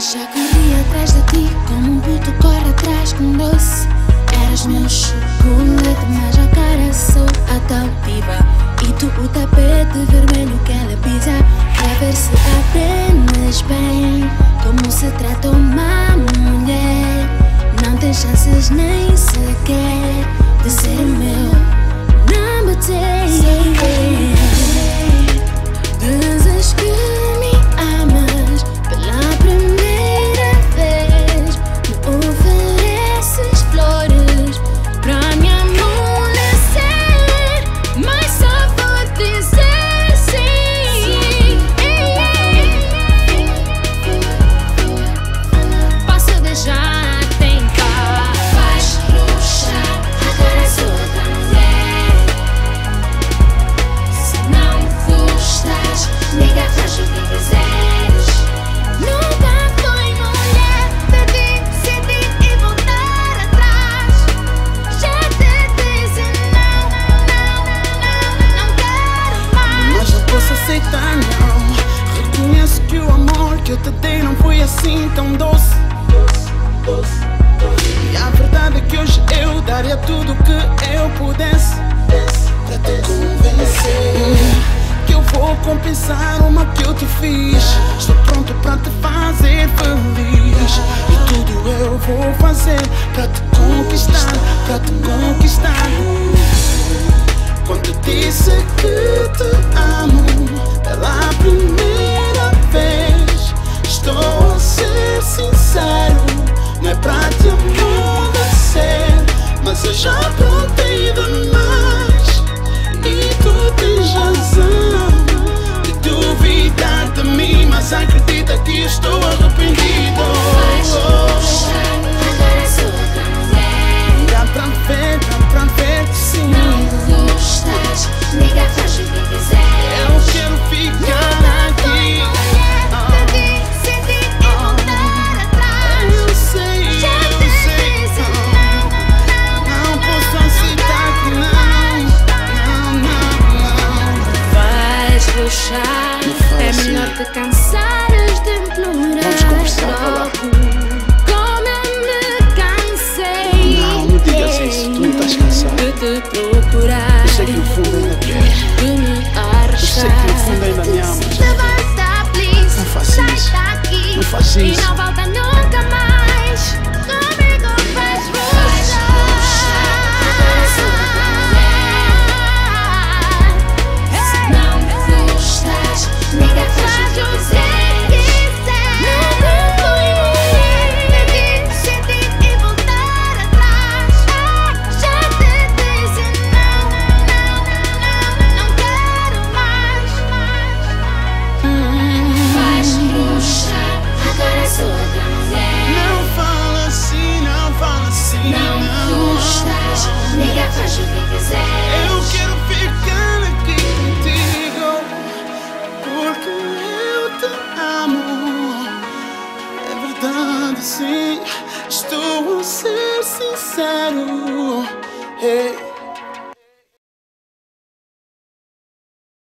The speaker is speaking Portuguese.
Já corri atrás de ti como um puto corre atrás com doce. Eras meu chocolate, mas a cara sou a tal diva. E tu o tapete vermelho que ela pisa Pra ver se aprendes bem Como se trata uma mulher Não tem chances nem sequer De ser meu Number 10 que eu te dei não foi assim tão doce. E a verdade é que hoje eu daria tudo que eu pudesse para te convencer que eu vou compensar o mal que eu te fiz. Estou pronto para te fazer feliz e tudo eu vou fazer para te conquistar, para te conquistar. Fala é assim. melhor te cansares de implorar. Vamos conversar, logo. Como eu me cansei. Não, não digas isso, tu não estás cansado. Ser sincero. Hey.